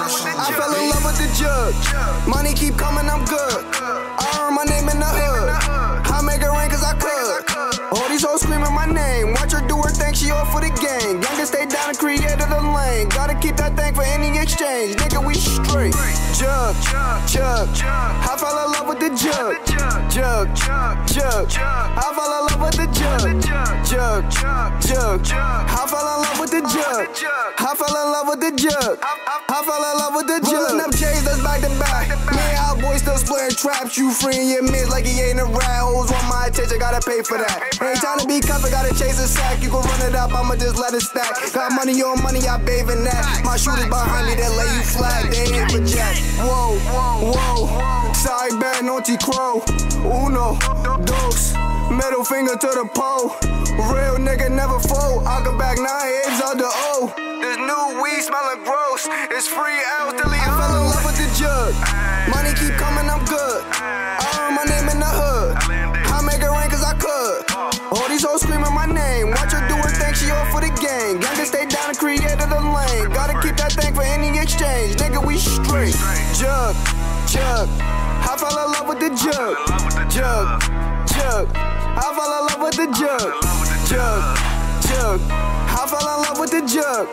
I fell in love with the jug. Money keep coming, I'm good. I earn my name in the hood. I make it rain cause I could. All these hoes screaming my name. Watch her do her thing, she all for the gang. Youngest stay down and created a lane. Gotta keep that thing for any exchange. Nigga, we straight. Jug, jug. I fell in love with the jug. Jug, jug. I fell in love with the jug. Jug, jug. I fell in love with the jug. I fell in love jug. I fell in love with the jug. Rolling up J's, that's back to back. Me and boys still splitting traps. You free in your mids like he ain't a rat. Hoes want my attention, gotta pay for that. Ain't time to be covered, gotta chase a sack. You can run it up, I'ma just let it stack. Got money on money, I bathe in that. My shooters behind me, that lay you flat. They hit for jack. Whoa, whoa. Sorry, bad, naughty crow. Uno, dos. Middle finger to the pole. Real nigga never fold. I go back nine It's free out the I fell in love with the jug. Money keep coming, I'm good. I earn my name in the hood. I make it rain cause I could. Oh. All these hoes screaming my name. Watch her do her thing, she all for the gang. Youngest stay down and created a lane. Gotta keep that thing for any exchange. Nigga, we straight. Jug, jug. I fell in love with the jug. Jug, jug. I fell in love with the jug. Jug, jug. I fell in love with the jug.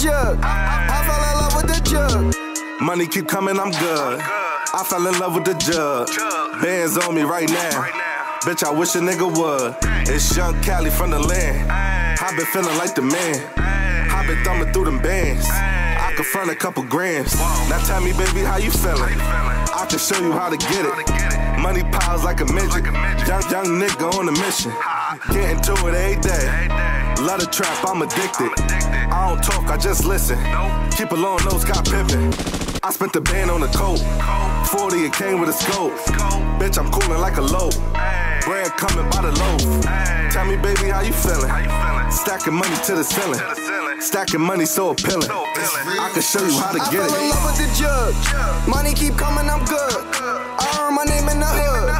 Jug. I fell in love with the jug. Money keep coming, I'm good. I fell in love with the jug. Bands on me right now. Bitch, I wish a nigga would. It's Young Cali from the land. I been feeling like the man. I been thumbing through them bands. Front a couple grams. Now tell me, baby, how you feeling? I can show you how to get it. Money piles like a midget. Young, young nigga on a mission. Getting to it every day. Love the trap, I'm addicted. I don't talk, I just listen. Keep a long nose, got pimpin'. I spent the band on the coat. 40, it came with a scope. Bitch, I'm coolin' like a loaf. Bread coming by the loaf. Tell me, baby, how you feeling? How you feeling? Stacking money to the ceiling. Stacking money so appealing. I can show you how to I get fell in love with the jug. Money keep coming, I'm good. I earn my name in the hood.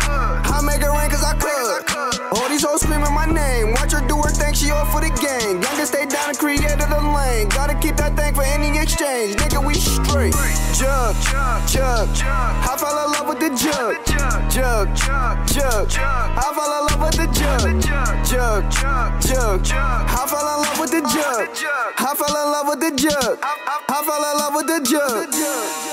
I make it rain cause I could. All these hoes screaming my name. Watch her do her thing, she all for the gang. Youngest stay down and created a lane. Gotta keep that thing for any exchange. Nigga, we straight jug, jug. I fell in love with the jug, jug, jug. I fell in love with the jug, jug, jug. I fell in love with the jug. I fell in love with the jug. I fell in love with the jug.